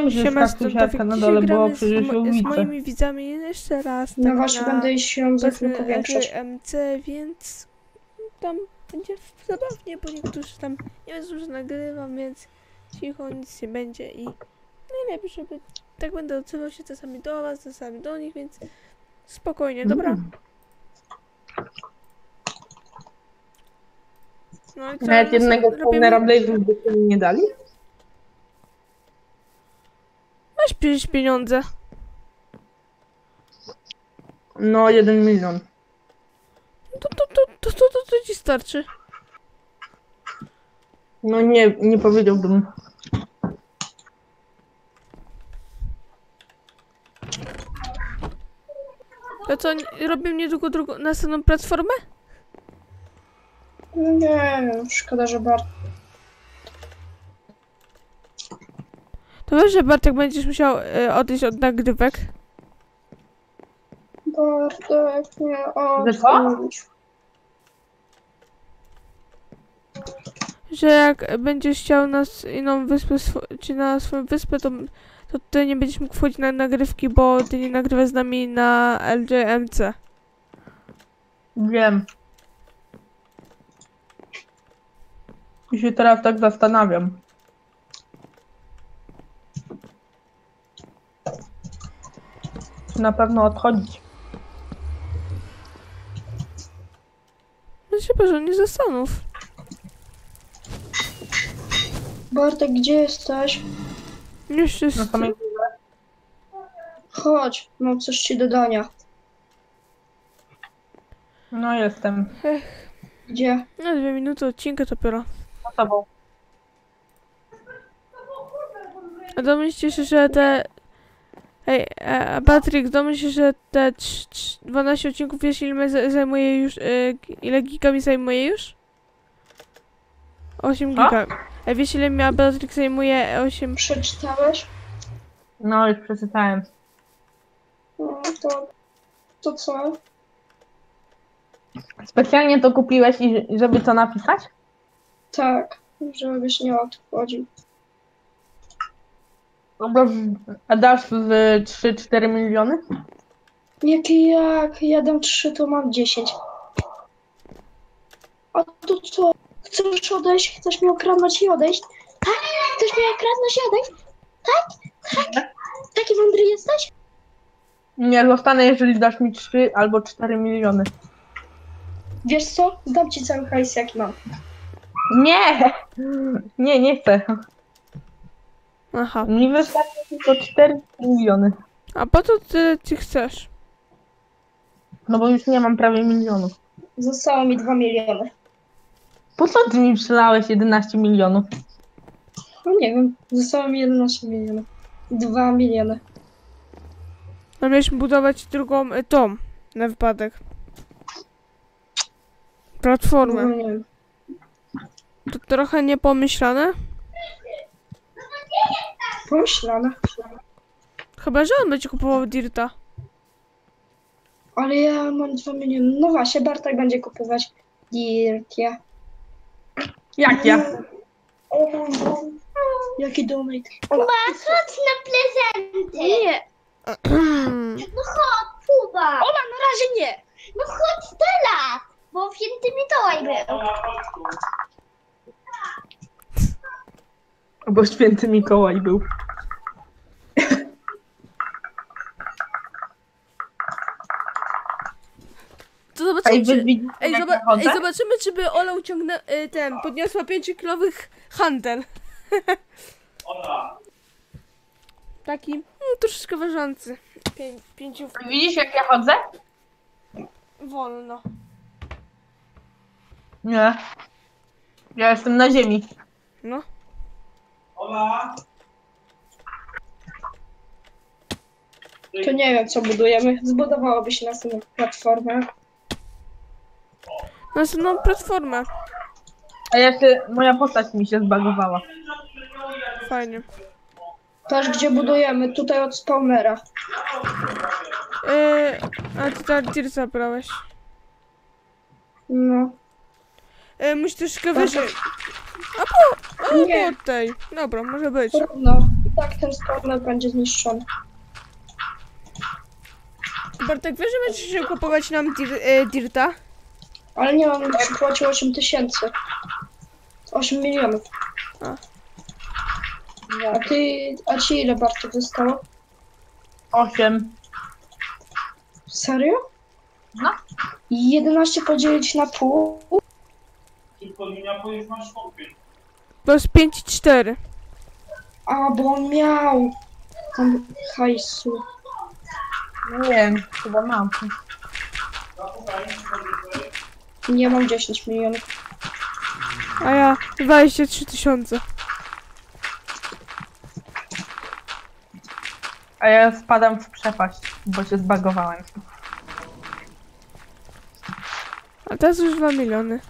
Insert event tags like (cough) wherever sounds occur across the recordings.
wiem, że Siema, jest kasiusiarka na dole, bo przecież z, mo- z widzę. moimi widzami jeszcze raz. No tak właśnie na będę iść ją za chwilkę większość. MC, więc tam będzie zabawnie, bo niektórzy tam nie wiedzą, że nagrywam, więc cicho, nic nie będzie i najlepiej, żeby tak będę odzywał się czasami do was, czasami do nich, więc spokojnie, dobra? Mm. No i co, Nawet jednego robimy- byście mi nie dali? Masz przecież pieniądze. No, jeden milion. To, to, to, to, to, to, to ci starczy. No nie, nie powiedziałbym. To co, nie- robimy niedługo drugą, następną platformę? Nie szkoda, że Bart. To wiesz, że Bartek będziesz musiał y, odejść od nagrywek. Bartek, nie odpuść. Że jak będziesz chciał na s- inną wyspę, czy na swoją wyspę, to, to ty nie będziesz mógł wchodzić na nagrywki, bo ty nie nagrywasz z nami na LJMC. Wiem. I się teraz tak zastanawiam. Na pewno odchodzić? No się porządnie zastanów. Bartek, gdzie jesteś? Jeszcze jest... samej Chodź, mam coś ci do dania. No jestem. Gdzie? No dwie minuty odcinka dopiero. Za tobą. A domyślcie się, że te... Ej, e, a Patryk, domyśl się, że te trz- trz- 12 odcinków, wiesz ile zajmuje już, g- ile giga mi zajmuje już? 8 Co? giga. A wiesz ile mi Patryk zajmuje 8... Przeczytałeś? No już przeczytałem. No to... To co? Specjalnie to kupiłeś, i i żeby to napisać? Tak, żebyś nie odchodził. Dobra, a dasz z 3-4 miliony? Jak jak? Ja dam trzy, to mam dziesięć. A tu co? Chcesz odejść? Chcesz mnie okradnąć i odejść? Tak? Chcesz mnie okradnąć i odejść? Tak? Tak? Taki mądry jesteś? Nie, zostanę, jeżeli dasz mi 3 albo 4 miliony. Wiesz co? Dam ci cały hajs jaki mam. Nie! Nie, nie chcę. Aha. Mi wystarczy tylko 4 miliony. A po co ty, ty chcesz? No bo już nie mam prawie milionu. Zostało mi dwa miliony. Po co ty mi przelałeś 11 milionów? No nie wiem, zostało mi 11 milionów. Dwa miliony. No mieliśmy budować drugą y, tą, na wypadek. No Platformę. nie wiem. To trochę niepomyślane. Pomyślane. Chyba, że on będzie kupował Dirta. Ale ja mam dwa miliony. No właśnie, Bartek będzie kupować Dirtia. Jak ja? Jaki donate? Ola, Chodź na prezenty. nie! No chodź, Kuba. Ola, na razie nie! No chodź teraz, bo święty Mikołaj był. Bo święty Mikołaj był. To zobaczymy, czy... Ej, zoba-? Ej, zobaczymy, czy by Ola uciągnę... Y, ten, podniosła 5-kilowych handel. Taki mm, troszeczkę ważący. Pię pięciu Widzisz, jak ja chodzę? wolno. Nie. Ja jestem na ziemi. No. To nie wiem, co budujemy. Zbudowałoby się następną platformę. Następną platformę. A jeszcze moja postać mi się zbagowała. Fajnie. Patrz, gdzie budujemy. Tutaj od spawnera. Yy, a ty teraz Dirt zabrałeś. No. Yy, musisz troszkę wyżej. A po, a Nie. po tej. Dobra, może być. No. tak ten spawner będzie zniszczony. Bartek, wiesz, że będziesz się kupować nam dir, e, Dirta? Ale nie, on przypłacił 8 tysięcy. 8 milionów. A ty, a ci ile Bartek zostało? Osiem. Serio? No. 11 podzielić na pół? Tylko linia, bo już masz kopie. To jest 5 i 4. A, bo on miał tam hajsu. Nie wiem, chyba mam. Nie mam 10 milionów. A ja 23 tysiące. A ja spadam w przepaść, bo się zbagowałem. A teraz już 2 miliony.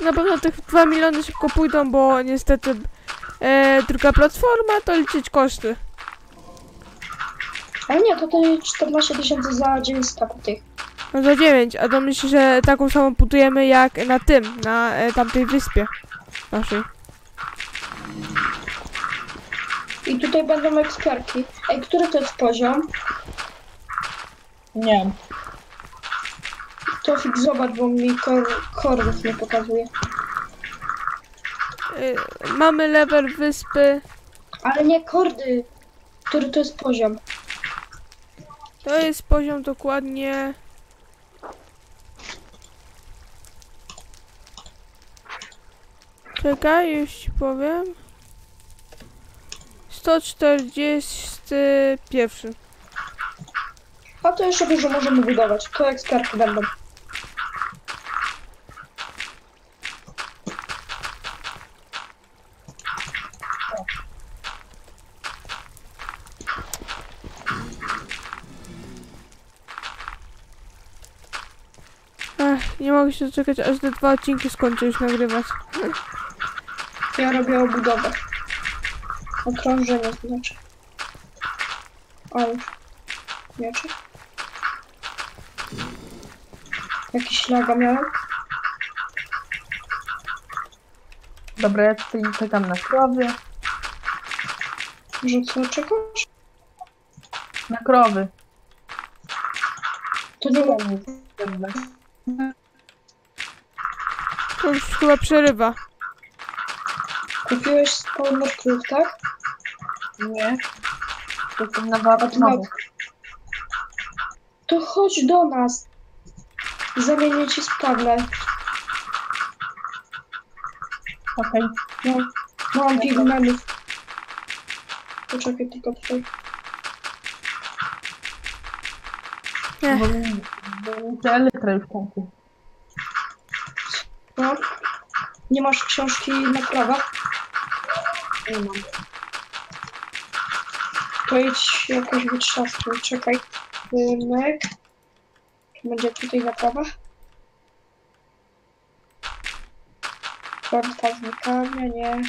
Na pewno tych 2 miliony szybko pójdą, bo niestety e, druga platforma to liczyć koszty. Ale nie, to to jest 14 tysięcy za 9 staków tych. No za 9, a to myślę, że taką samą budujemy jak na tym, na e, tamtej wyspie naszej. I tutaj będą eksperki. Ej, który to jest poziom? Nie wiem. Tofik, zobacz, bo mi kor nie pokazuje. E, mamy level wyspy. Ale nie kordy. Który to jest poziom? To jest poziom dokładnie. Czekaj, już ci powiem. 141. A to jeszcze dużo możemy budować. To eksperty będą. Nie mogę się doczekać, aż te dwa odcinki skończę już nagrywać. Ja robię obudowę. Okrążenie znaczy. A już. Miecze. Jakiś laga miałem? Dobra, ja tutaj czekam na krowy. Że co, czekasz? Na krowy. To nie To już chyba przerywa. Kupiłeś spawner krów, tak? Nie. To jestem na ty na... To chodź do nas. Zamienię ci spawner. Okej. No, mam pigmenów. Poczekaj tylko tutaj. Ech. Bo bo te elytra już kończy. No. Nie masz książki na prawa? Nie mam. To idź jakoś wytrzaskaj. Czekaj. Myk. Czy będzie tutaj na prawa? Portal znikania, nie.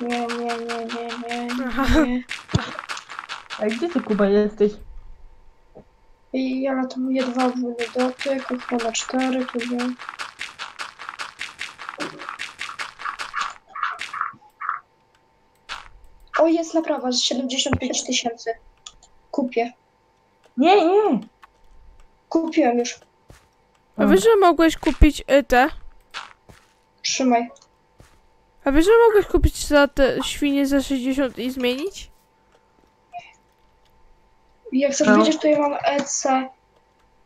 Nie, nie, nie, nie, nie, nie. A (laughs) gdzie ty, Kuba, jesteś? I ja latuję dwa ogólny dotyk, ochrona cztery, tu. O, jest naprawa z 75 tysięcy. Kupię. Nie, nie. Kupiłem już. A wiesz, że mogłeś kupić y, te? Trzymaj. A wiesz, że mogłeś kupić za te świnie za 60 i zmienić? Jak chcesz No. wiedzieć, to ja mam EC.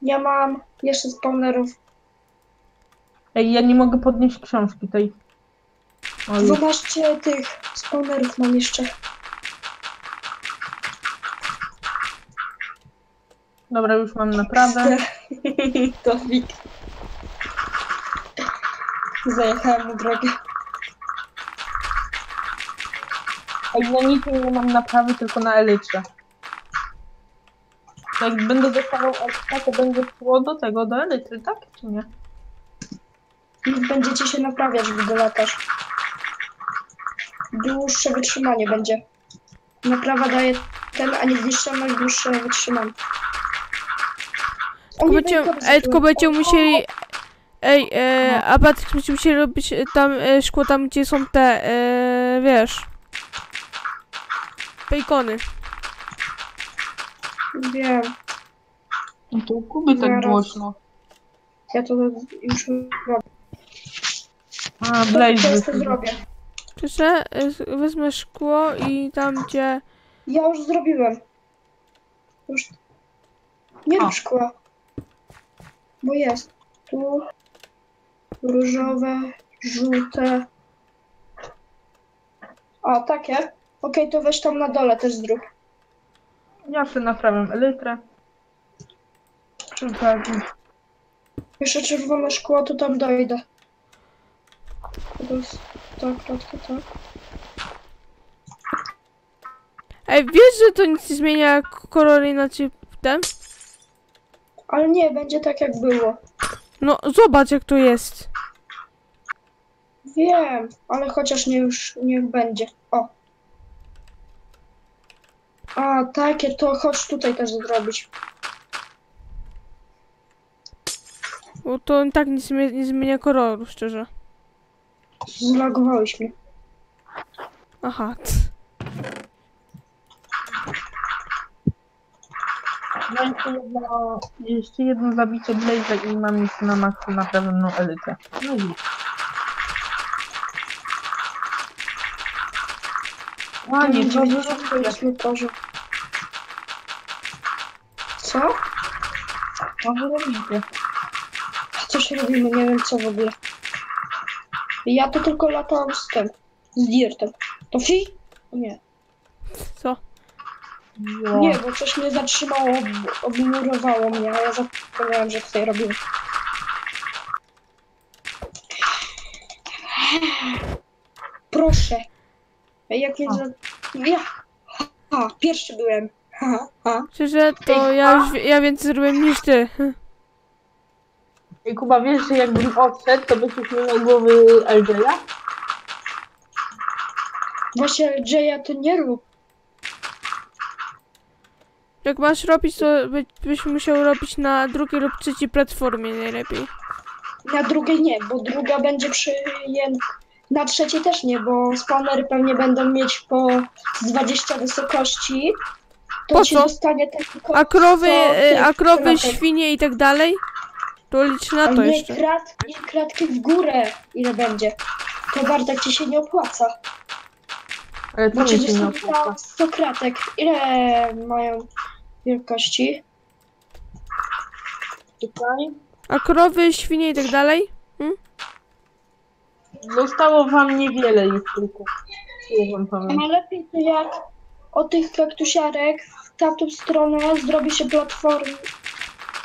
Ja mam jeszcze spawnerów. Ej, ja nie mogę podnieść książki tej. Oj, 12 tych spawnerów mam jeszcze. Dobra, już mam naprawę. (laughs) to wik. Zajechałem na drogę. Ej, na niczym nie mam naprawy, tylko na elytrze. Jak będę dostawał ekstra, to będzie szło do tego, do elitry, tak? Czy nie? Będziecie się naprawiać, gdy latasz. Dłuższe wytrzymanie będzie. Naprawa daje ten, a niezniszczalność dłuższe wytrzymanie. Tylko będziemy, ej, tylko zacząłem. będziemy musieli... Ej, e, No. a Patryk, będziemy musieli robić e, tam e, szkło tam, gdzie są te, e, wiesz... bacony. Wiem, No to u Kuby tak Zaraz. głośno. ja to już robię. A, To Blaze teraz to zrobię. Proszę, y, wezmę szkło i tam gdzie... Ja już zrobiłem. Już. Nie O. rób szkła. Bo jest. Tu różowe, żółte. A, takie? Okej, to weź tam na dole też zrób. Ja sobie naprawiam elytrę. Okazji. Jeszcze czerwone szkło, to tam dojdę. To jest tak, kratkę, tak. Ej, wiesz, że to nic nie zmienia jak kolory inaczej ten? Ale nie, będzie tak jak było. No, zobacz jak to jest. Wiem, ale chociaż nie już niech będzie. O. A, takie, to chodź tutaj też zrobić. Bo to i tak nic nie, nie zmienia koloru, szczerze. Zlagowałeś mnie. Aha. Ja jeszcze jedno, jeszcze jedno zabicie Blaze'a i mam już na maksu naprawioną elytrę. No i Ładnie, co wy to jest mi porze. Co? Co wy robicie? Coś robimy, nie wiem co w ogóle. Ja to tylko latałam z tym, z dirtem. To fi? Nie. Jo. Nie, bo coś mnie zatrzymało, ob obmurowało mnie, a ja zapomniałam, że tutaj robimy. Proszę. Jak mnie za... Ja. Ha, pierwszy byłem. Ha, ha. Szczerze, to ja już ja więcej zrobiłem niż ty. Ej, Kuba, wiesz, że jakbym odszedł, to byś już miał głowy LJ-a? Właśnie Jaya to nie rób. Jak masz robić, to by, byś musiał robić na drugiej lub trzeciej platformie najlepiej. Na drugiej nie, bo druga będzie przyjęta. Na trzeciej też nie, bo spawnery pewnie będą mieć po z 20 wysokości. To Po co? dostanie tylko. A krowy, y, a krowy, świnie i tak dalej? To licz na Ale to nie, jeszcze. Krat, nie kratki w górę, ile będzie. To Bartek ci się nie opłaca. Ale co Bo się nie opłaca? za 100 kratek. Ile mają wielkości? Tutaj A krowy, świnie i tak dalej? Zostało wam niewiele już tylko. Co wam powiem? A lepiej to jak od tych kaktusiarek w tamtą stronę zrobi się platformę.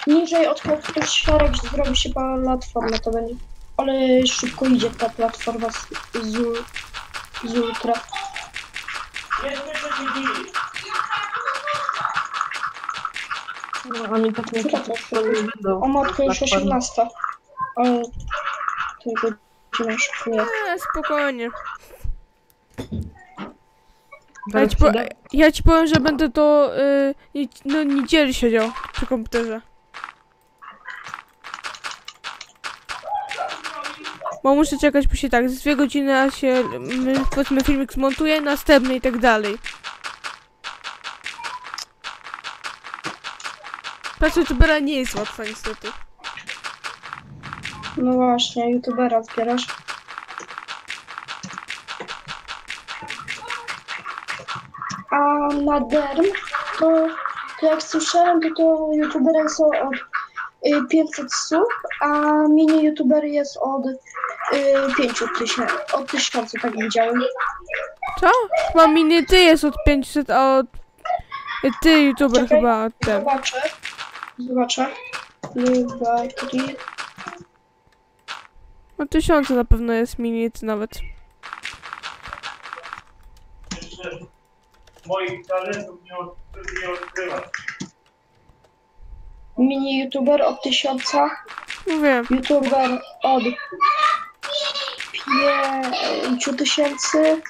Niżej od kaktusiarek zrobi się platforma, to będzie. Ale szybko idzie ta platforma z, z, z ultra. Jeszcze. No, oni tak nie Co to nie będą. O matko, już Platformy. 18. Ale tego godzina szykuje. E, spokojnie. Ja ci, po, ja ci powiem, że będę to y, nie- no niedzieli siedział przy komputerze. Bo muszę czekać później tak, z dwie godziny, a się mm, powiedzmy filmik zmontuje, następny i tak dalej. Praca youtubera nie jest łatwa niestety. No właśnie, youtubera zbierasz. A na derm, to, to jak słyszałem, to, to youtubery są od y, 500 sub, a mini youtuber jest od y, 5000, od 1000, tak widziałem. Co? Chyba mini ty jest od 500, a od... Ty youtuber Czekaj, chyba od ten. Zobaczę, zobaczę. Lubaki. No tysiące na pewno jest mini ty nawet. Jeszcze moich talentów nie, od, nie odkrywać. Mini youtuber od 1000. Mówię. youtuber od 5000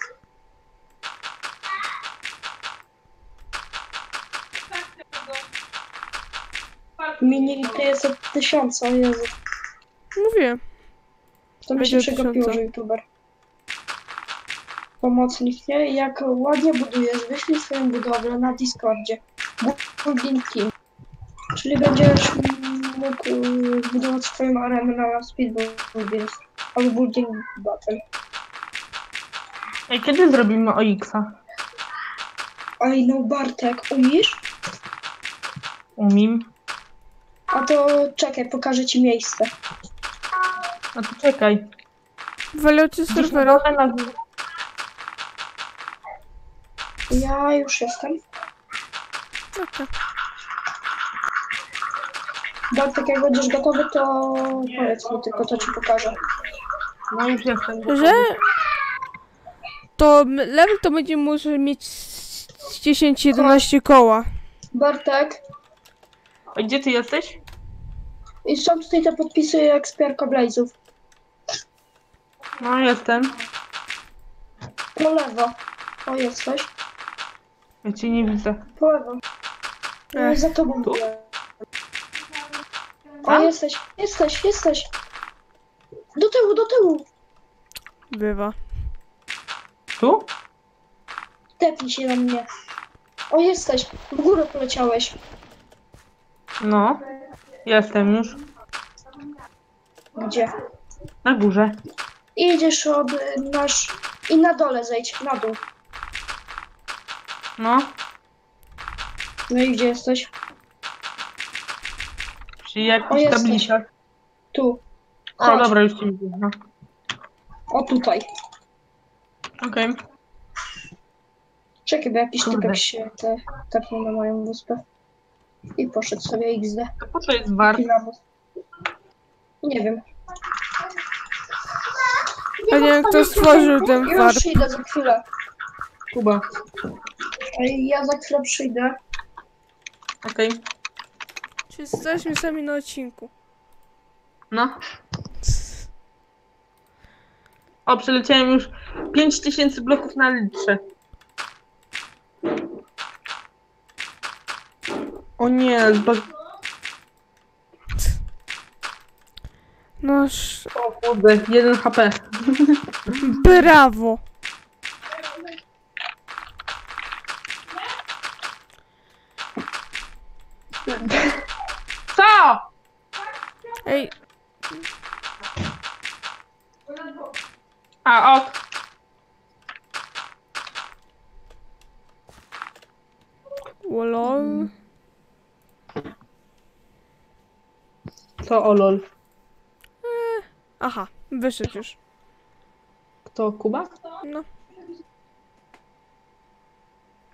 Mini to jest od 1000, o Jezu. Mówię. To mi Będzie się od przegapiło, 1000. że youtuber. pomocnik, nie? I Jak ładnie budujesz, wyślij swoją budowlę na Discordzie. Building Team. Czyli będziesz mógł y, budować swoją arenę na Speed Building albo Building Battle. Ej, kiedy zrobimy OX-a? Oj, no Bartek, umiesz? Umim. A to czekaj, pokażę ci miejsce. No to czekaj. Gdzieś na serwera. dole na górze. Ja już jestem. Okej. Bartek, jak będziesz gotowy, to powiedz mi tylko, to ci pokażę. No już jestem. Że to level to będzie może mieć z- z 10-11 koła. Bartek, A gdzie ty jesteś? I są tutaj te podpisy ekspiarka Blazów. No jestem. Po lewo. O, jesteś. Ja cię nie widzę. Po lewo. Ja Ech. za tobą Tu? O, Tam? jesteś, jesteś, jesteś. Do tyłu, do tyłu. Bywa. Tu? Tepnij się na mnie. O, jesteś. W górę poleciałeś. No. Jestem już. Gdzie? Na górze. Idziesz od nasz... I na dole zejdź, na dół. No. No i gdzie jesteś? Przy O, jakichś tablicach. Tu. O, Chodź. dobra, już cię widzę. No. O, tutaj. Okej. Czekaj, bo jakiś Kurde. typek się te, tepnął na moją wyspę. I poszedł sobie XD. To po co jest war? Filamus. Nie wiem. Ja nie wiem kto stworzył ten. Już idę za chwilę. Kuba. Ej, Ja za chwilę przyjdę. Okej. Czy jesteśmy sami na odcinku? No. O, przeleciałem już 5000 bloków na litrze. O nie, zbag... No. O kurde, 1 HP. (laughs) brawo. Co? Ej, A, ok. lol. To o lol. Aha, wyszedł już. Kto, Kuba? No.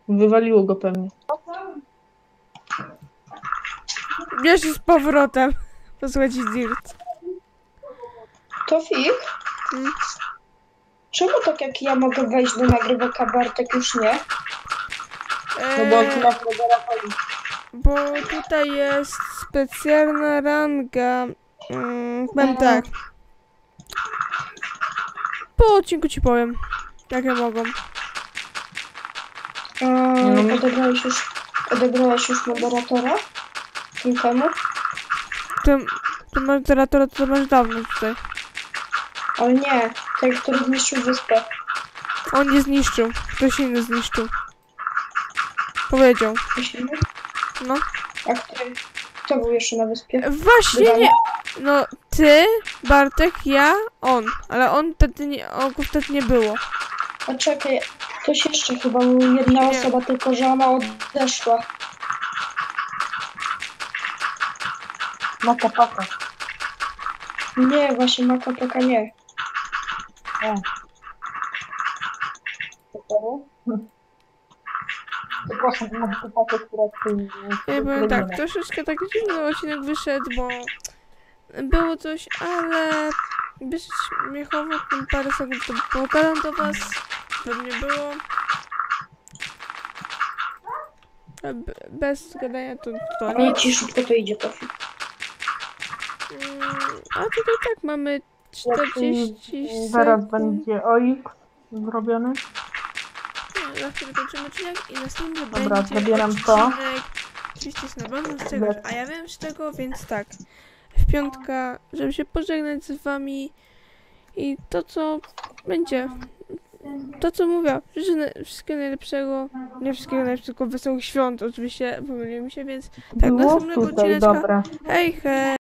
Wywaliło go pewnie. Bierz się z powrotem. Posłuchajcie Dirt. To fik? Mm. Czemu tak jak ja mogę wejść do nagrywek, a Bartek już nie? No bo Eee, tu. Bo tutaj jest specjalna ranga. Mm, powiem tak. Po odcinku ci powiem. Jakie mogą. No my- odebrałeś już, odebrałeś już moderatora? Temu? Ten, ten moderatora to masz dawno tutaj. Ale nie, ten, który zniszczył wyspę. On nie zniszczył. Ktoś inny zniszczył. Powiedział. Ktoś inny? No. A który? Kto był jeszcze na wyspie? Właśnie nie. No ty, Bartek, ja, on. Ale on wtedy nie, on go wtedy nie było. A czekaj, ktoś jeszcze chyba był jedna Nie. osoba, tylko że ona odeszła. Maka paka. Nie, właśnie Makapaka nie. Przepraszam, maka paka, która tu... Ja powiem tak, troszeczkę tak dziwny odcinek wyszedł, bo było coś, ale być śmiechowo, parę sekund to pokazam do was, pewnie było. Be- Bez gadania to, to Nie, nic. ci szybko to idzie, to. Mm, A tutaj tak, mamy 40 Zaraz sekund. będzie OX zrobiony. No, Na chwilę kończymy odcinek i następny Dobra, będzie zabieram to. odcinek oczywiście z nabaną z czegoś, a ja wiem z czego, więc tak. W piątka, żeby się pożegnać z wami i to co będzie. to co mówię, życzę na- wszystkiego najlepszego, nie wszystkiego najlepszego, tylko wesołych świąt, oczywiście pomyliłem się, więc tak, Było następnego tutaj, odcineczka, dobra. hej hej!